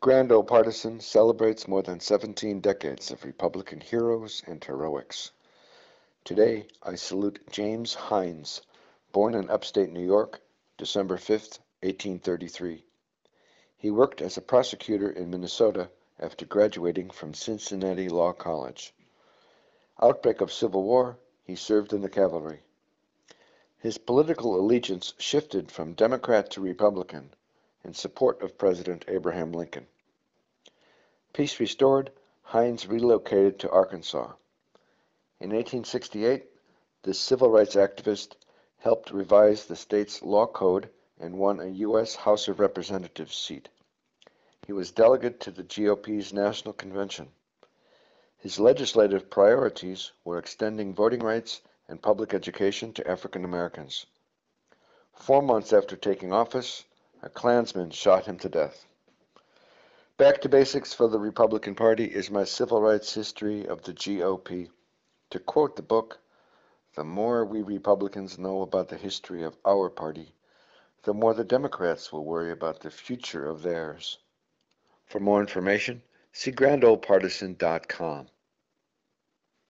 Grand Old Partisan celebrates more than 17 decades of Republican heroes and heroics. Today, I salute James Hinds, born in upstate New York, December 5, 1833. He worked as a prosecutor in Minnesota after graduating from Cincinnati Law College. Outbreak of Civil War, he served in the cavalry. His political allegiance shifted from Democrat to Republican in support of President Abraham Lincoln. Peace restored, Hinds relocated to Arkansas. In 1868, this civil rights activist helped revise the state's law code and won a U.S. House of Representatives seat. He was delegate to the GOP's National Convention. His legislative priorities were extending voting rights and public education to African Americans. Four months after taking office, a Klansman shot him to death. Back to basics for the Republican Party is my civil rights history of the GOP. To quote the book, the more we Republicans know about the history of our party, the more the Democrats will worry about the future of theirs. For more information, see grandoldpartisan.com.